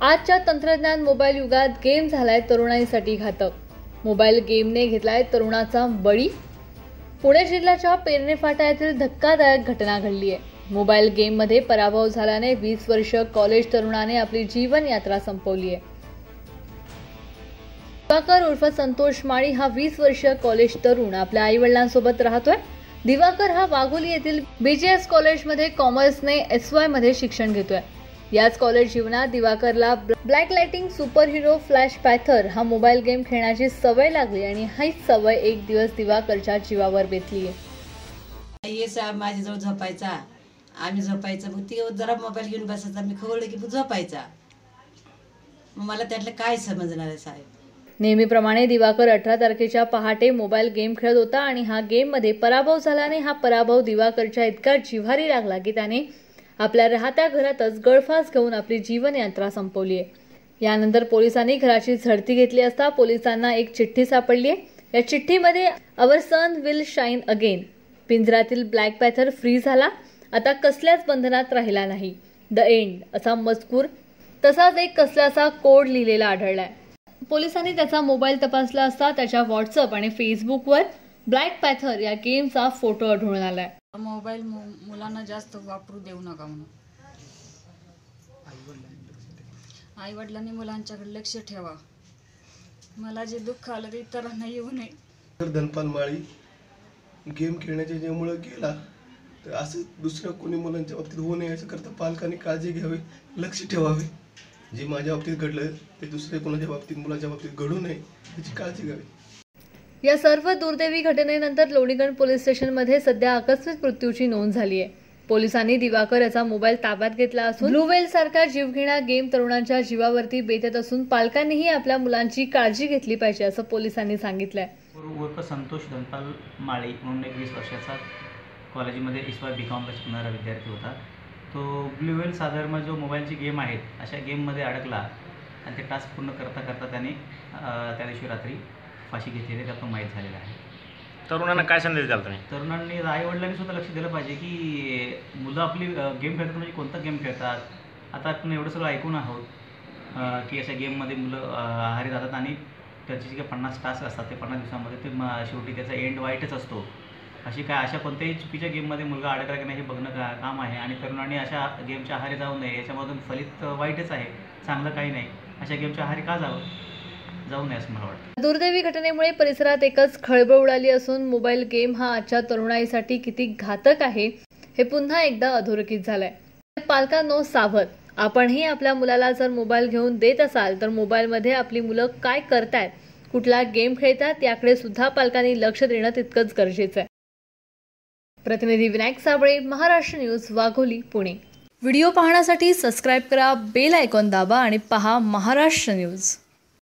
आजच्या तंत्रज्ञान मोबाईल युगात गेम झालाय तरुणाईसाठी घातक. मोबाईल गेमने घेतलाय तरुणाचा बळी. पुणे जिल्ह्याच्या पेरणे फाटा येथील धक्कादायक घटना घडली आहे मोबाईल गेममध्ये पराभव झाल्याने वीस वर्ष कॉलेज तरुणाने आपली जीवन यात्रा संपवली आहे दिवाकर उर्फ संतोष माळी हा वीस वर्ष कॉलेज तरुण आपल्या आई वडिलांसोबत राहतोय. दिवाकर हा वाघोली येथील बीजेएस कॉलेजमध्ये कॉमर्सने एस वायमध्ये शिक्षण घेतोय. याच कॉलेज जीवनात दिवाकरला black lighting super hero flash panther हा मोबाईल गेम खेळण्याची सवय लागली आणि हीच सवय एक दिवस दिवाकरच्या जीवावर बेतली. माझ्याजवळ झोपायचा. आम्ही झोपायचं. मग ती जरा मोबाईल घेऊन बसायचा. मी खवळलं की झोपायचा. मला त्यातलं काय समजणार आहे साहेब? नेहमीप्रमाणे दिवाकर अठरा तारखेच्या पहाटे मोबाईल गेम खेळत होता आणि हा गेममध्ये पराभव झाल्याने हा पराभव दिवाकरच्या इतका जिव्हारी लागला की त्याने आपल्या राहत्या घरातच गळफास घेऊन आपली जीवनयात्रा संपवली आहे. यानंतर पोलिसांनी घराची झडती घेतली असता पोलिसांना एक चिठ्ठी सापडली आहे. या चिठ्ठीमध्ये our sun will shine again पिंजऱ्यातील black panther free झाला. आता कसल्याच बंधनात राहिला नाही. द एंड असा मजकूर. तसाच एक कसल्याचा कोड लिहिलेला आढळलाय. पोलिसांनी त्याचा मोबाईल तपासला असता त्याच्या व्हॉट्सअप आणि फेसबुकवर ब्लॅक पॅथर या गेमचा फोटो आढळून आलाय. मोबाईल मु- मुलांना जास्त वापरू देऊ नका म्हणून. आई वडिलांनी मुलांच्याकडे लक्ष ठेवा. मला जे दुःख आलं ते इतरांना येऊ नये. तर धनपाल माळी गेम खेळण्याच्या ज्यामुळं गेला तर असं दुसऱ्या कोणी मुलांच्या बाबतीत होऊ नये याच्याकरता पालकांनी काळजी घ्यावी लक्ष ठेवावे. जे माझ्या बाबतीत घडलं ते दुसऱ्या कोणाच्या बाबतीत मुलाच्या बाबतीत घडू नये याची काळजी घ्यावी. या सर्व दुर्दैवी घटनेनंतर लोणीगण पोलीस स्टेशनमध्ये सध्या आकस्मिक मृत्यूची नोंद झाली आहे पोलिसांनी दिवाकर याचा मोबाईल ताब्यात घेतला असून ब्लूवेल सारखा जीवघेणा गेम तरुणांच्या जीवावरती बेतत असून पालकांनीही आपल्या मुलांची काळजी घेतली पाहिजे असं पोलिसांनी सांगितलंय. उर्फ संतोष धनपाल माळी म्हणून एक वीस वर्षाचा कॉलेजमध्ये एस बी कॉमला शिकणारा विद्यार्थी होता. तो ब्लूवेल साधारण जो मोबाईलची गेम आहेत अशा गेममध्ये अडकला आणि ते टास्क पूर्ण करता करता त्याने त्या दिवशी रात्री फाशी घेतलेली त्यात तो माहीत झालेला आहे. तरुणांना काय संदेश द्याल तुम्ही? तरुणांनी आई वडिलांनी सुद्धा लक्ष दिलं पाहिजे की मुलं आपली गेम खेळतात म्हणजे कोणता गेम खेळतात? आता आपण एवढं सगळं ऐकून आहोत की अशा गेममध्ये मुलं आहारी जातात आणि त्याचे जे काही पन्नास टास्क असतात ते पन्नास दिवसामध्ये ते शेवटी त्याचा एंड वाईटच असतो. अशी काय अशा कोणत्याही चुकीच्या गेममध्ये मुलगा अडकला की नाही हे बघणं का काम आहे आणि तरुणांनी अशा गेमच्या आहारी जाऊ नये याच्यामधून फलित वाईटच आहे चांगलं काही नाही. अशा गेमच्या आहारी का जावं? जाऊ नये असं मला वाटतं. दुर्दैवी घटनेमुळे परिसरात एकच खळबळ उडाली असून मोबाईल गेम हा आजच्या तरुणाईसाठी किती घातक आहे हे पुन्हा एकदा अधोरेखित झालंय. पालकांनो सावध. आपणही आपल्या मुलाला जर मोबाईल घेऊन देत असाल तर मोबाईलमध्ये आपली मुलं काय करतायत कुठला गेम खेळतात याकडे सुद्धा पालकांनी लक्ष देणं तितकंच गरजेचं आहे. प्रतिनिधी विनायक साबळे महाराष्ट्र न्यूज वाघोली पुणे. व्हिडिओ पाहण्यासाठी सबस्क्राईब करा बेल आयकॉन दाबा आणि पहा महाराष्ट्र न्यूज.